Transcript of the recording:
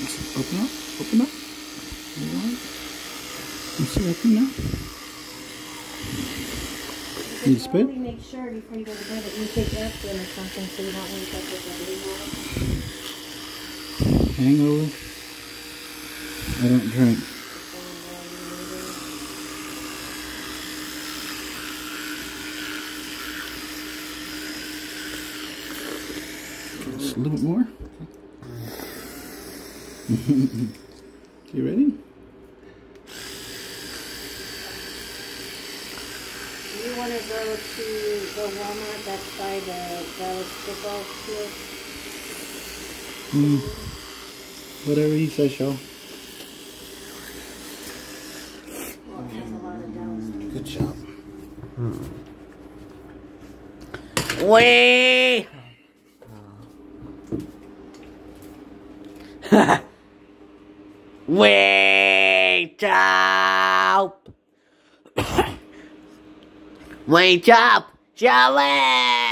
Open up. Open up. Alright. You see open now? Need to spit? Make sure before you go to bed that you take aspirin or something so you don't wake up with a hangover. Hangover? I don't drink. Just a little bit more. you ready? Do you want to go to the Walmart that's by the Dallas football field? Hmm. Whatever he says, show. Well, it has a lot of Dallas. Good job. Wee! Wake up! Wake up, Jelly!